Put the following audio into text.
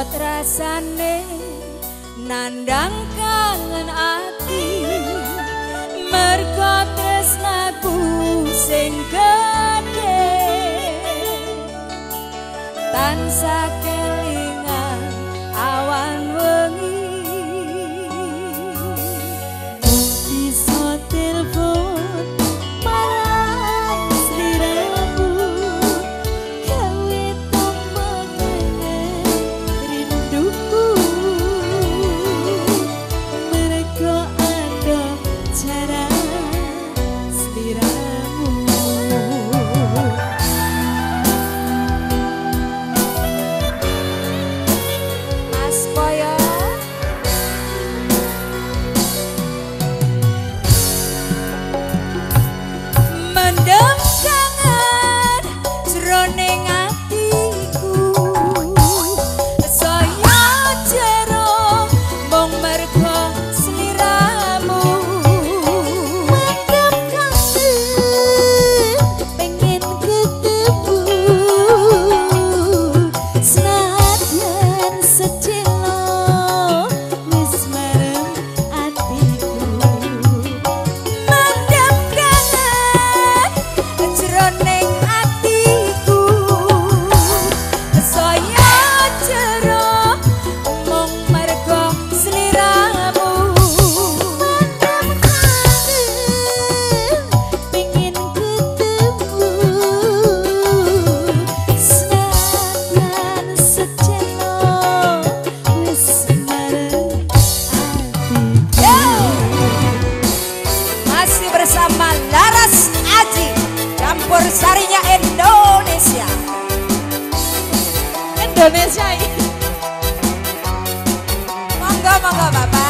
kuat rasane nandang kangen ati. Mergo tresnaku sing gede tansah Indonesia ini. Monggo monggo Bapak.